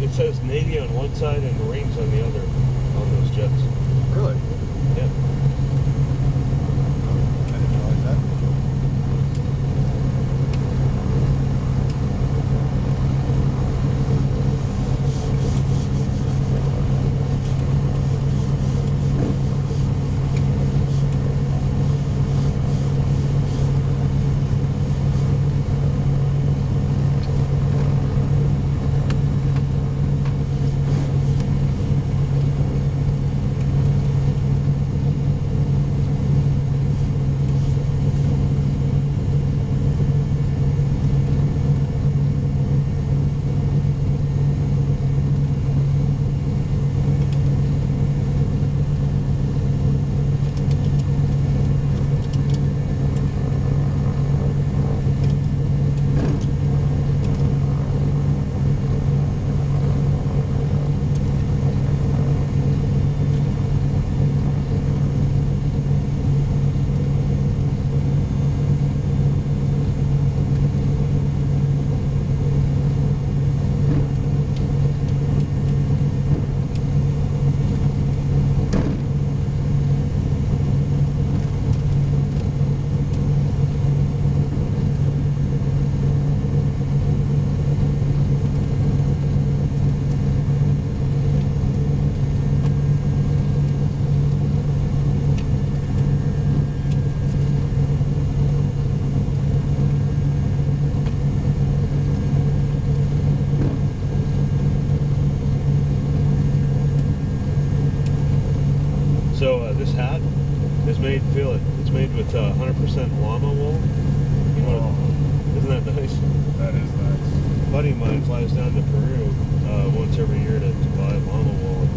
it says Navy on one side and Marines on the other on those jets. Really? Yeah. This hat is made. Feel it. It's made with uh, 100% llama wool. You know, isn't that nice? That is nice. A buddy of mine flies down to Peru uh, once every year to, to buy llama wool